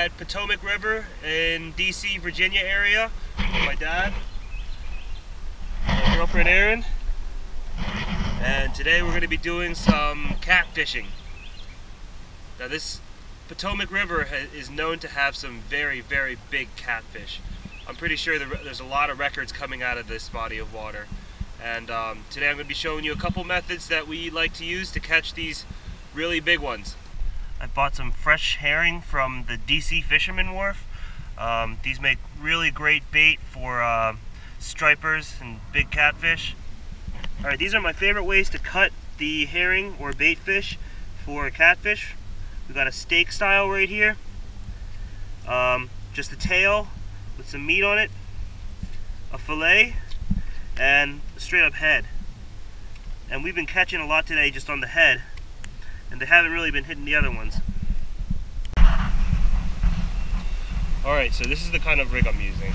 at Potomac River in DC, Virginia area with my dad, my girlfriend Erin, and today we're going to be doing some catfishing. Now this Potomac River is known to have some very, very big catfish. I'm pretty sure there's a lot of records coming out of this body of water. And um, today I'm going to be showing you a couple methods that we like to use to catch these really big ones. I bought some fresh herring from the DC Fisherman Wharf. Um, these make really great bait for uh, stripers and big catfish. Alright, these are my favorite ways to cut the herring or bait fish for catfish. We've got a steak style right here. Um, just the tail with some meat on it, a fillet, and a straight up head. And we've been catching a lot today just on the head and they haven't really been hitting the other ones. Alright, so this is the kind of rig I'm using.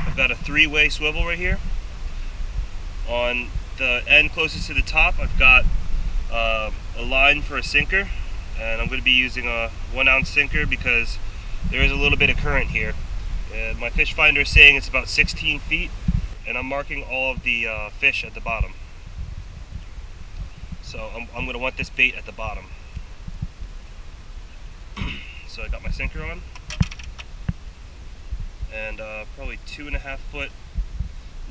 I've got a three-way swivel right here. On the end closest to the top, I've got uh, a line for a sinker, and I'm going to be using a one ounce sinker because there is a little bit of current here. Uh, my fish finder is saying it's about 16 feet, and I'm marking all of the uh, fish at the bottom. So I'm, I'm going to want this bait at the bottom. so I got my sinker on. And uh, probably two and a half foot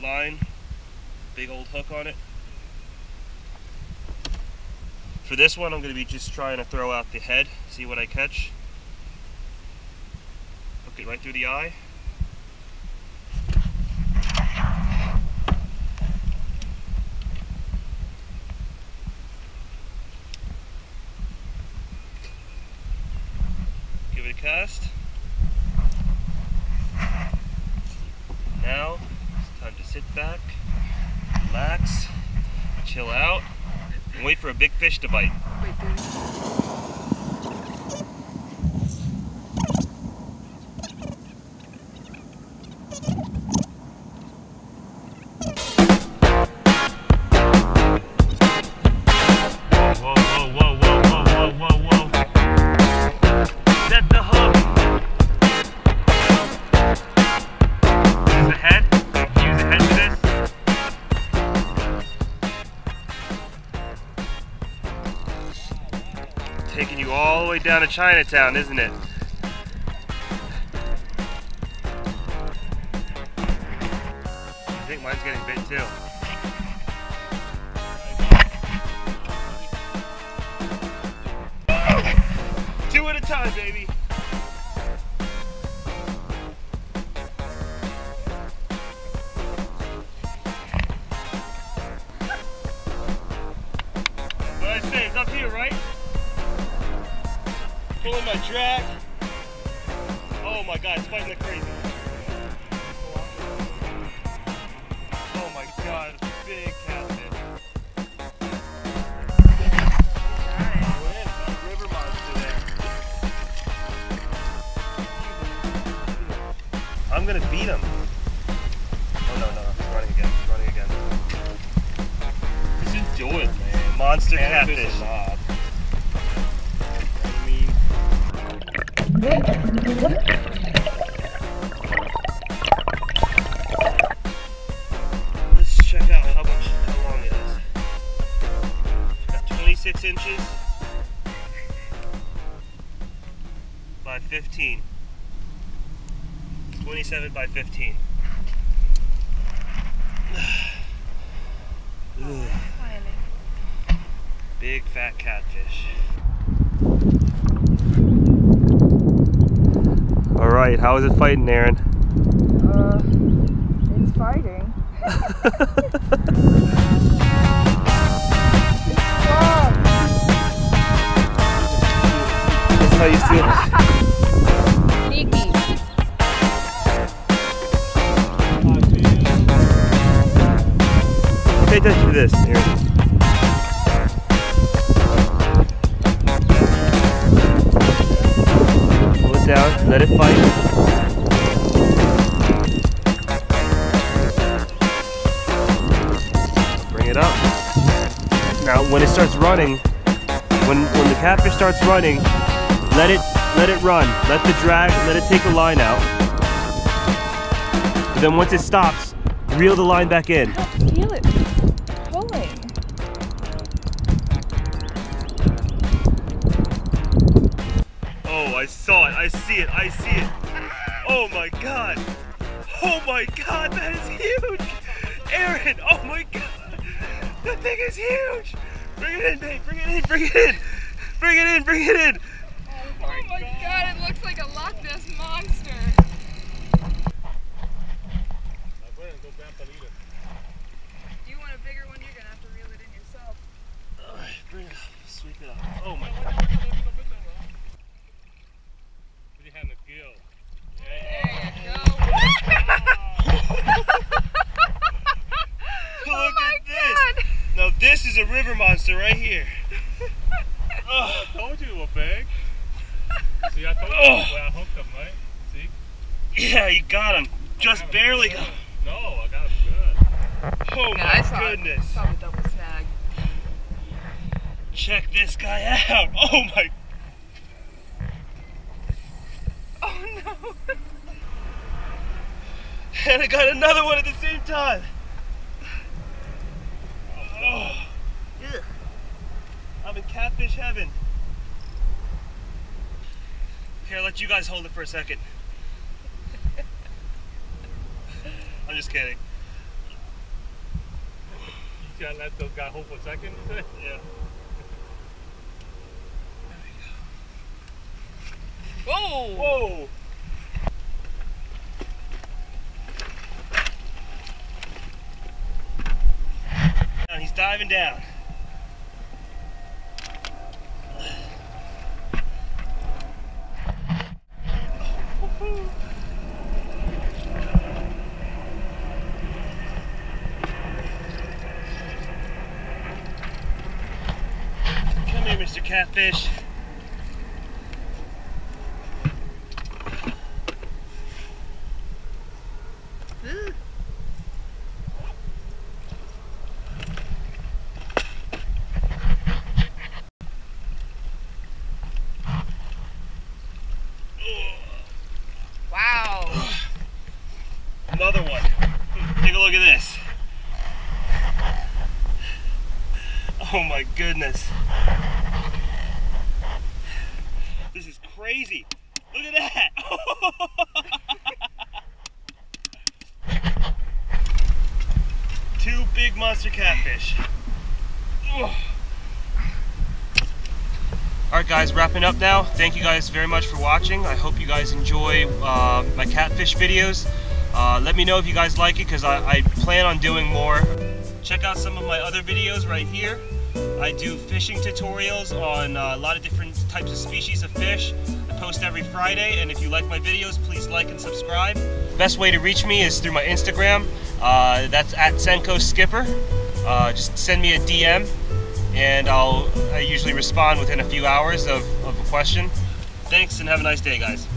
line. Big old hook on it. For this one I'm going to be just trying to throw out the head, see what I catch. Hook it right through the eye. Cast. Now it's time to sit back, relax, chill out, and wait for a big fish to bite. Taking you all the way down to Chinatown, isn't it? I think mine's getting bit too. Two at a time, baby. Pulling my drag. Oh my god, it's fighting like crazy. Oh my god, it's a big catfish. I'm gonna beat him. Oh no, no, he's running again, he's running again. He's enjoying, man. Monster catfish. Let's check out how much, how long it is. Got 26 inches by 15. 27 by 15. Big fat catfish. Alright, how is it fighting, Erin? Uh, it's fighting. That's how you steal it. Sneaky. Pay attention to this, Erin. Let it fight. Bring it up. Now when it starts running, When when the catfish starts running, let it let it run. Let the drag, let it take the line out. Then once it stops, reel the line back in. Feel it Oh, I saw it. I see it. I see it. Oh my god. Oh my god, that is huge. Erin, oh my god. That thing is huge. Bring it in, babe. Bring it in. Bring it in. Bring it in. Bring it in. Oh my oh my god, god, it looks like a Loch Ness monster. Do you want a bigger one? You're gonna have to reel it in yourself. All right, bring it up. Sweep it up. Oh my god. There you go. Look oh my at this. god. Now this is a river monster right here. oh, I told you it was big. See, I told you Oh. I hooked them, right? See? Yeah, you got him. Just barely got him. No, I got them good. Oh Yeah, I my saw it. goodness. Saw the double snag. Check this guy out. Oh my. Oh no. And I got another one at the same time. Oh. I'm in catfish heaven. Here, I'll let you guys hold it for a second. I'm just kidding. You gotta let those guys hold for a second. Yeah. Whoa. Whoa! And he's diving down. Come here, Mr. Catfish. Wow. Another one. Take a look at this. Oh my goodness. This is crazy. Look at that. Two big monster catfish. Alright guys, wrapping up now. Thank you guys very much for watching. I hope you guys enjoy uh, my catfish videos. Uh, let me know if you guys like it because I, I plan on doing more. Check out some of my other videos right here. I do fishing tutorials on uh, a lot of different types of species of fish. I post every Friday and if you like my videos, please like and subscribe. Best way to reach me is through my Instagram. Uh, that's at Senko Skipper. Uh, just send me a DM and I'll I usually respond within a few hours of, of a question. Thanks and have a nice day guys.